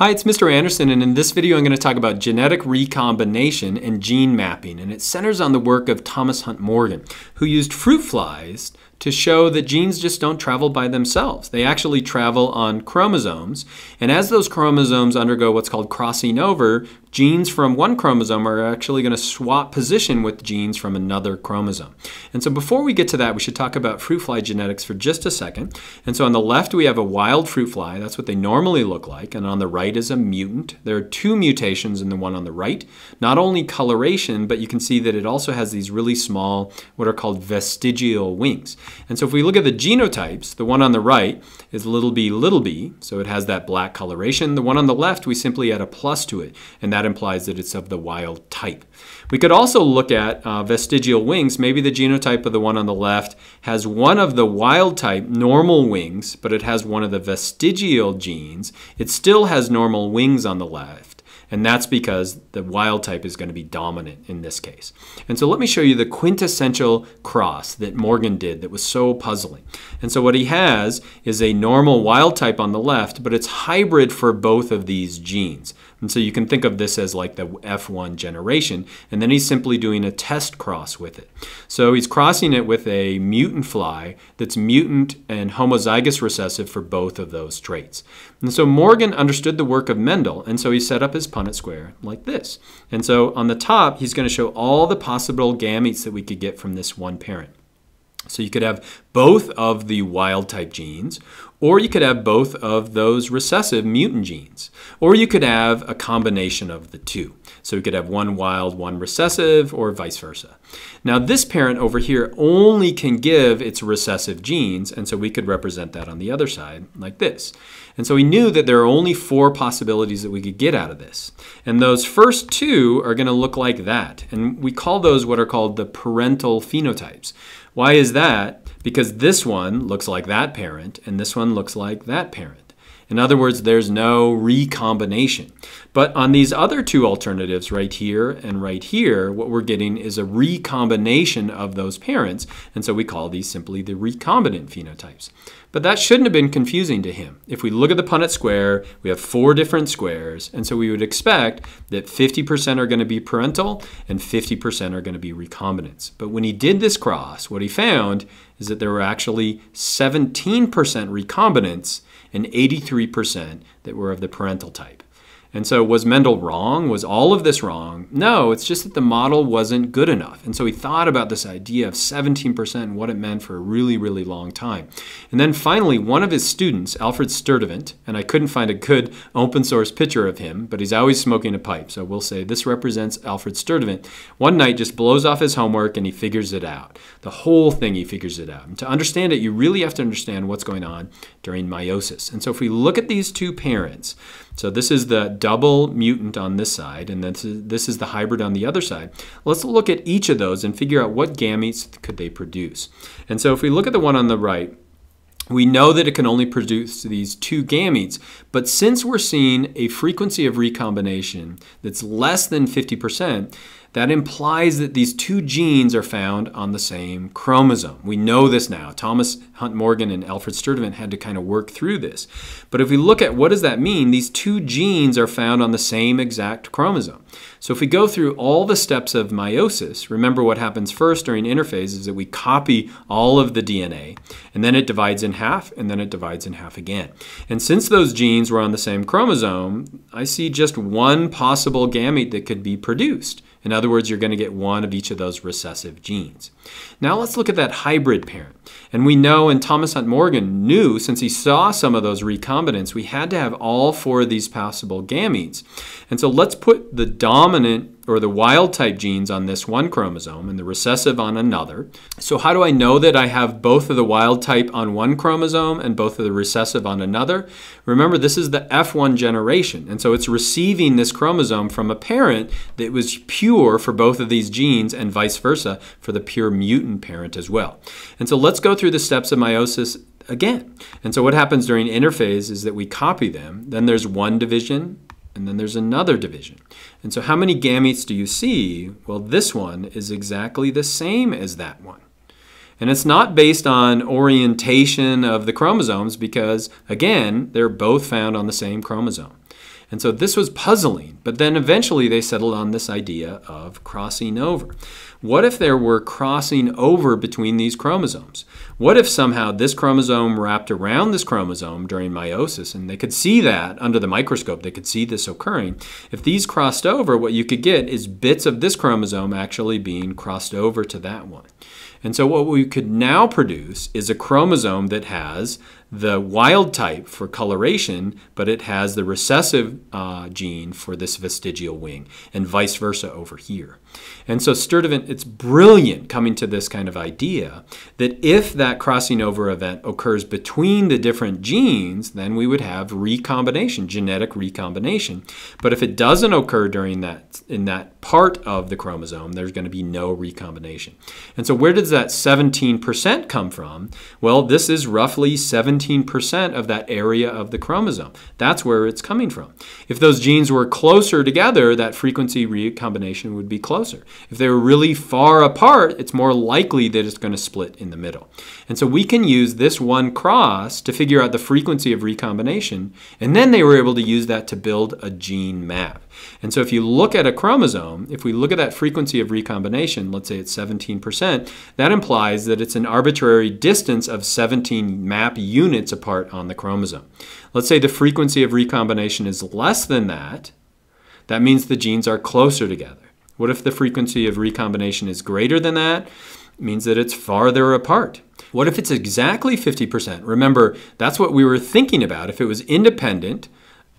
Hi, it's Mr. Anderson, and in this video I'm going to talk about genetic recombination and gene mapping, and it centers on the work of Thomas Hunt Morgan, who used fruit flies to show that genes just don't travel by themselves. They actually travel on chromosomes. And as those chromosomes undergo what's called crossing over, genes from one chromosome are actually going to swap position with genes from another chromosome. And so before we get to that, we should talk about fruit fly genetics for just a second. And so on the left, we have a wild fruit fly. That's what they normally look like. And on the right is a mutant. There are two mutations in the one on the right. Not only coloration, but you can see that it also has these really small, what are called vestigial wings. And so if we look at the genotypes, the one on the right is little b, little b, so it has that black coloration. The one on the left, we simply add a plus to it, and that implies that it's of the wild type. We could also look at uh, vestigial wings. Maybe the genotype of the one on the left has one of the wild type normal wings, but it has one of the vestigial genes. It still has normal wings on the left. And that's because the wild type is going to be dominant in this case. And so let me show you the quintessential cross that Morgan did that was so puzzling. And so what he has is a normal wild type on the left, but it's hybrid for both of these genes. And so you can think of this as like the F1 generation, and then he's simply doing a test cross with it. So he's crossing it with a mutant fly that's mutant and homozygous recessive for both of those traits. And so Morgan understood the work of Mendel, and so he set up his Punnett square like this. And so on the top, he's going to show all the possible gametes that we could get from this one parent. So you could have both of the wild type genes, or you could have both of those recessive mutant genes, or you could have a combination of the two. So we could have one wild, one recessive, or vice versa. Now this parent over here only can give its recessive genes, and so we could represent that on the other side like this. And so we knew that there are only four possibilities that we could get out of this. And those first two are going to look like that. And we call those what are called the parental phenotypes. Why is that? Because this one looks like that parent, and this one looks like that parent. In other words, there's no recombination. But on these other two alternatives, right here and right here, what we're getting is a recombination of those parents, and so we call these simply the recombinant phenotypes. But that shouldn't have been confusing to him. If we look at the Punnett square, we have four different squares, and so we would expect that 50% are going to be parental and 50% are going to be recombinants. But when he did this cross, what he found is that there were actually 17% recombinants and 83% that were of the parental type. And so, was Mendel wrong? Was all of this wrong? No, it's just that the model wasn't good enough. And so, he thought about this idea of 17% and what it meant for a really, really long time. And then finally, one of his students, Alfred Sturtevant, and I couldn't find a good open source picture of him, but he's always smoking a pipe. So, we'll say this represents Alfred Sturtevant. One night just blows off his homework and he figures it out. The whole thing, he figures it out. And to understand it, you really have to understand what's going on during meiosis. And so, if we look at these two parents, so this is the double mutant on this side, and this is, this is the hybrid on the other side. Let's look at each of those and figure out what gametes could they produce. And so if we look at the one on the right, we know that it can only produce these two gametes, but since we're seeing a frequency of recombination that's less than 50%, that implies that these two genes are found on the same chromosome. We know this now. Thomas Hunt Morgan and Alfred Sturtevant had to kind of work through this. But if we look at what does that mean, these two genes are found on the same exact chromosome. So if we go through all the steps of meiosis, remember what happens first during interphase is that we copy all of the DNA, and then it divides in half, and then it divides in half again. And since those genes were on the same chromosome, I see just one possible gamete that could be produced. In other words, you're going to get one of each of those recessive genes. Now let's look at that hybrid parent. And we know, and Thomas Hunt Morgan knew, since he saw some of those recombinants, we had to have all four of these possible gametes. And so let's put the dominant or the wild type genes on this one chromosome and the recessive on another. So how do I know that I have both of the wild type on one chromosome and both of the recessive on another? Remember, this is the F1 generation, and so it's receiving this chromosome from a parent that was pure for both of these genes and vice versa for the pure mutant parent as well. And so let's go through the steps of meiosis again. And so what happens during interphase is that we copy them. Then there's one division, and then there's another division. And so how many gametes do you see? Well, this one is exactly the same as that one. And it's not based on orientation of the chromosomes because, again, they're both found on the same chromosome. And so this was puzzling, but then eventually they settled on this idea of crossing over. What if there were crossing over between these chromosomes? What if somehow this chromosome wrapped around this chromosome during meiosis and they could see that under the microscope, they could see this occurring. If these crossed over, what you could get is bits of this chromosome actually being crossed over to that one. And so what we could now produce is a chromosome that has the wild type for coloration, but it has the recessive uh, gene for this vestigial wing, and vice versa over here. And so Sturtevant, it's brilliant coming to this kind of idea that if that crossing over event occurs between the different genes, then we would have recombination, genetic recombination. But if it doesn't occur during that, in that part of the chromosome, there's going to be no recombination. And so where does that 17% come from? Well, this is roughly 17% of that area of the chromosome. That's where it's coming from. If those genes were closer together, that frequency recombination would be closer. If they were really far apart, it's more likely that it's going to split in the middle. And so we can use this one cross to figure out the frequency of recombination, and then they were able to use that to build a gene map. And so if you look at a chromosome, if we look at that frequency of recombination, let's say it's 17%, that implies that it's an arbitrary distance of 17 map units apart on the chromosome. Let's say the frequency of recombination is less than that. That means the genes are closer together. What if the frequency of recombination is greater than that? It means that it's farther apart. What if it's exactly 50%? Remember, that's what we were thinking about. If it was independent,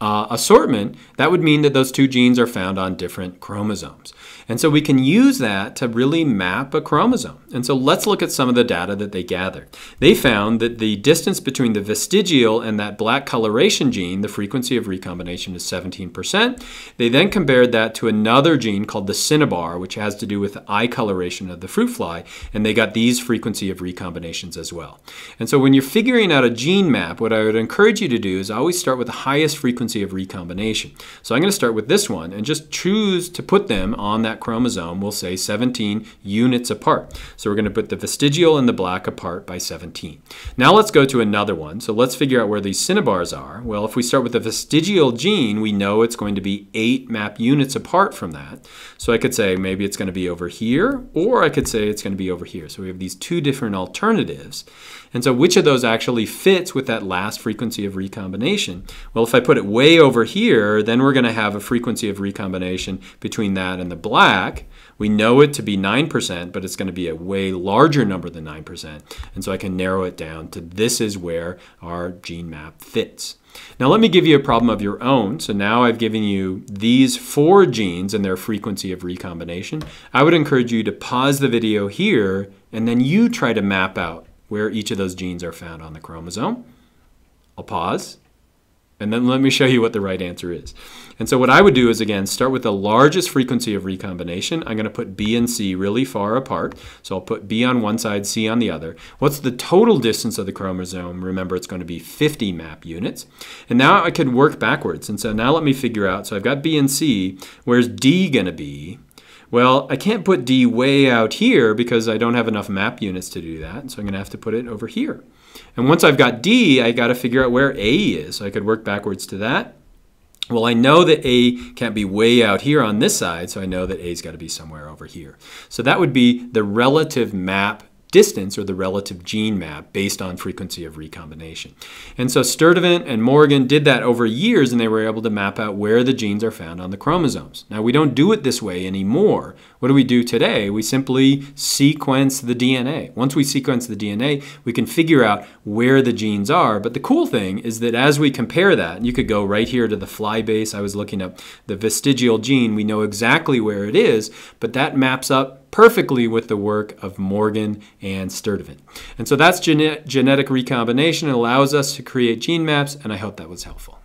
uh, assortment, that would mean that those two genes are found on different chromosomes. And so we can use that to really map a chromosome. And so let's look at some of the data that they gathered. They found that the distance between the vestigial and that black coloration gene, the frequency of recombination is 17%. They then compared that to another gene called the cinnabar, which has to do with the eye coloration of the fruit fly, and they got these frequency of recombinations as well. And so when you're figuring out a gene map, what I would encourage you to do is always start with the highest frequency of recombination. So I'm going to start with this one and just choose to put them on that chromosome, we'll say 17 units apart. So we're going to put the vestigial and the black apart by 17. Now let's go to another one. So let's figure out where these cinnabars are. Well, if we start with the vestigial gene, we know it's going to be 8 map units apart from that. So I could say maybe it's going to be over here, or I could say it's going to be over here. So we have these two different alternatives. And so which of those actually fits with that last frequency of recombination? Well, if I put it way over here, then we're going to have a frequency of recombination between that and the black. We know it to be 9%, but it's going to be a way larger number than 9%. And so I can narrow it down to this is where our gene map fits. Now let me give you a problem of your own. So now I've given you these four genes and their frequency of recombination. I would encourage you to pause the video here and then you try to map out where each of those genes are found on the chromosome. I'll pause, and then let me show you what the right answer is. And so what I would do is, again, start with the largest frequency of recombination. I'm going to put B and C really far apart. So I'll put B on one side, C on the other. What's the total distance of the chromosome? Remember, it's going to be 50 map units. And now I could work backwards. And so now let me figure out, so I've got B and C. Where's D going to be? Well, I can't put D way out here because I don't have enough map units to do that. So I'm going to have to put it over here. And once I've got D, I got to figure out where A is. So I could work backwards to that. Well, I know that A can't be way out here on this side, so I know that A's got to be somewhere over here. So that would be the relative map distance or the relative gene map based on frequency of recombination. And so Sturtevant and Morgan did that over years and they were able to map out where the genes are found on the chromosomes. Now we don't do it this way anymore. What do we do today? We simply sequence the DNA. Once we sequence the DNA, we can figure out where the genes are. But the cool thing is that as we compare that, you could go right here to the FlyBase. I was looking up the vestigial gene. We know exactly where it is, but that maps up perfectly with the work of Morgan and Sturtevant. And so that's gene genetic recombination. It allows us to create gene maps, and I hope that was helpful.